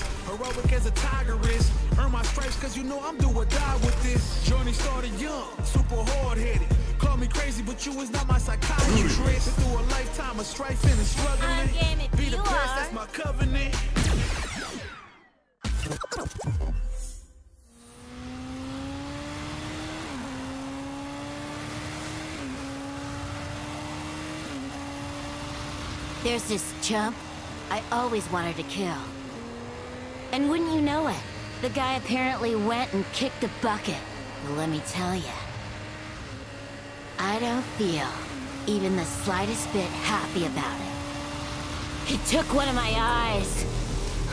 this. Heroic as a tiger is. Earn my stripes cause you know I'm do or die with this. Journey started young, super hard headed. Call me crazy, but you is not my psychiatrist. Been through a lifetime of strife and struggling. I'm game if Be the best, are. that's my covenant. There's this chump I always wanted to kill. And wouldn't you know it, the guy apparently went and kicked the bucket. Well, let me tell you, I don't feel even the slightest bit happy about it. He took one of my eyes.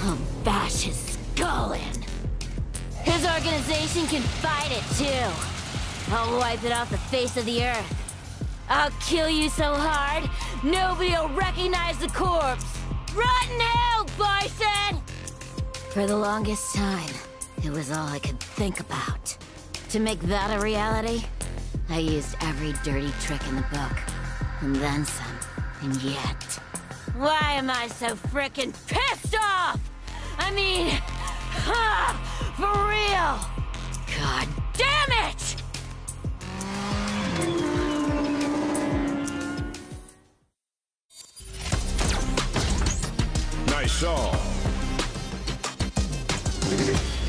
I'll bash his skull in. His organization can fight it too. I'll wipe it off the face of the earth. I'll kill you so hard, nobody'll recognize the corpse. Rotten hell, Bison! For the longest time, it was all I could think about. To make that a reality, I used every dirty trick in the book. And then some. And yet... Why am I so frickin' pissed off? I mean... Ha! Ah, for real! God damn it! Nice saw. Thank you.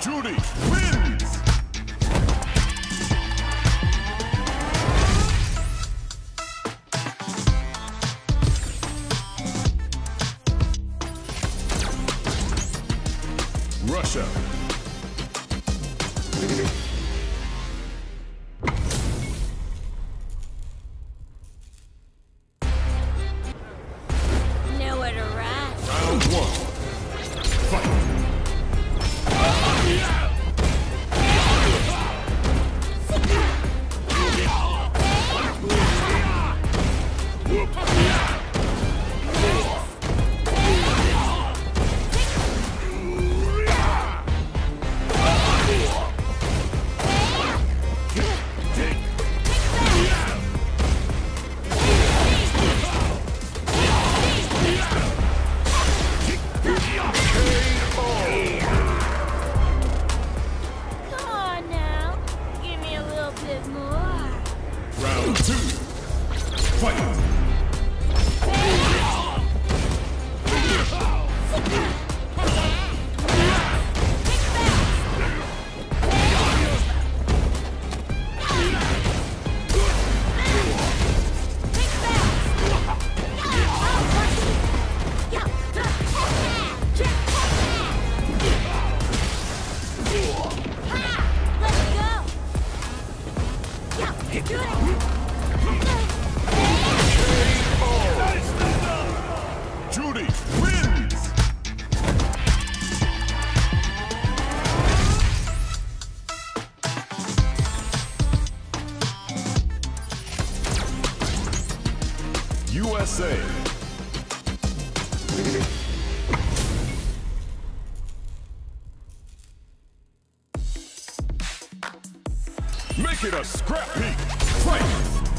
Juri Juri Make it a scrappy fight!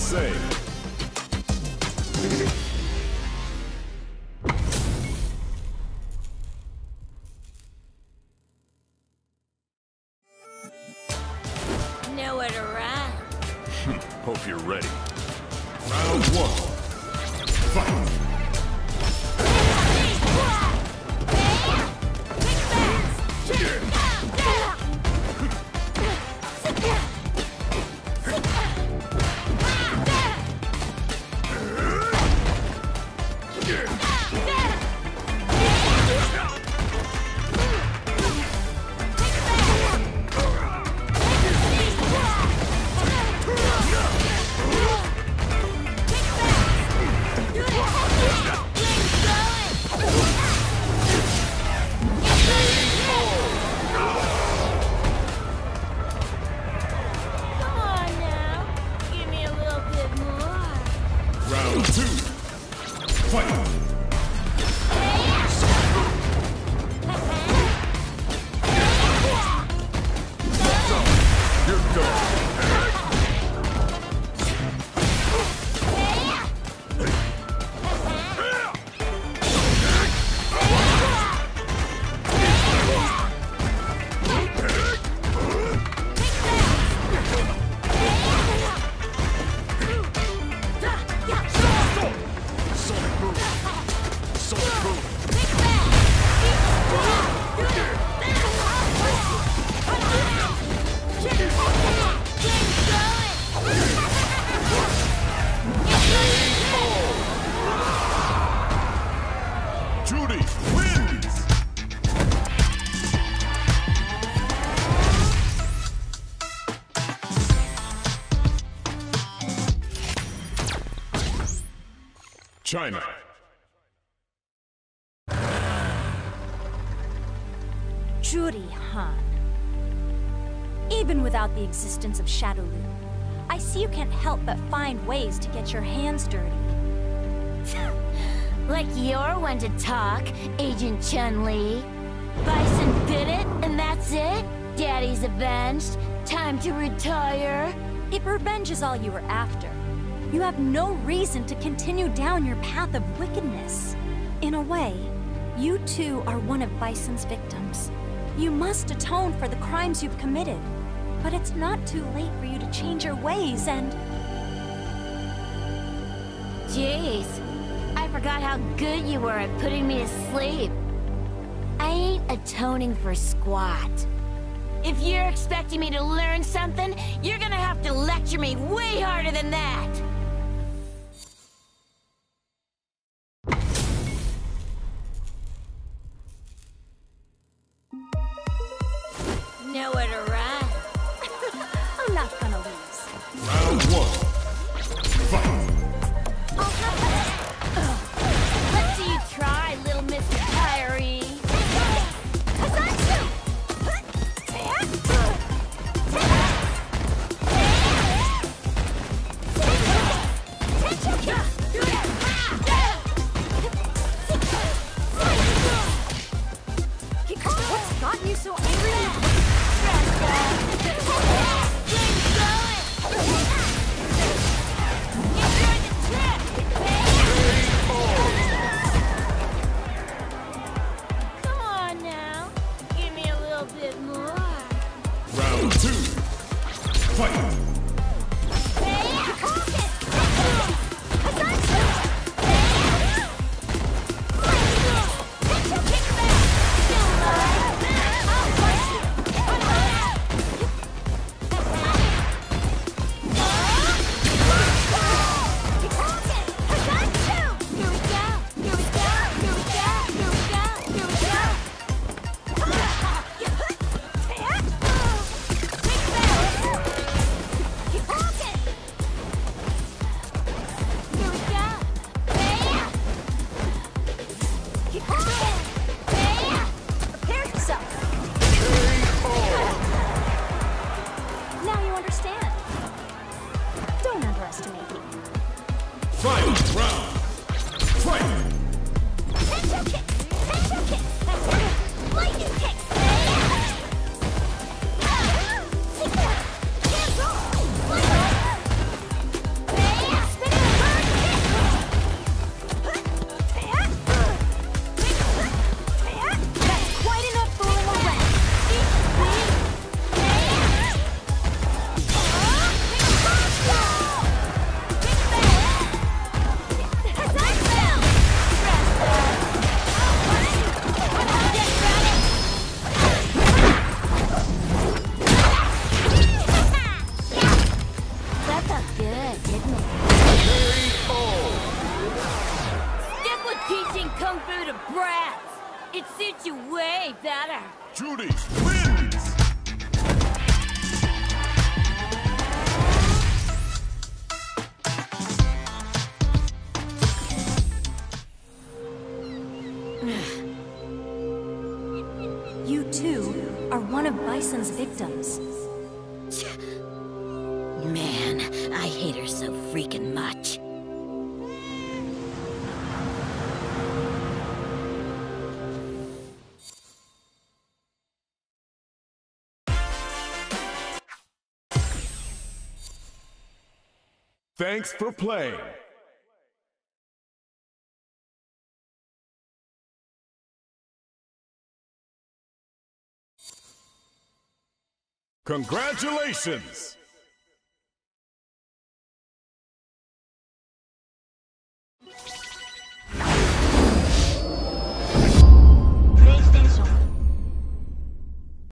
USA. Nowhere to run. Hope you're ready. Round one. Fight! China. Juri Han. Even without the existence of Shadaloo, I see you can't help but find ways to get your hands dirty. Like you're one to talk, Agent Chun-Li. Bison bit it, and that's it? Daddy's avenged. Time to retire. If revenge is all you were after, you have no reason to continue down your path of wickedness. In a way, you too are one of Bison's victims. You must atone for the crimes you've committed. But it's not too late for you to change your ways and... Jeez, I forgot how good you were at putting me to sleep. I ain't atoning for squat. If you're expecting me to learn something, you're gonna have to lecture me way harder than that. Nowhere to run. I'm not gonna lose. Round one. Felt good, didn't it? Very old. Stick with teaching kung fu to brats. It suits you way better. Juri wins! you two are one of Bison's victims. So freaking much. Thanks for playing. Congratulations!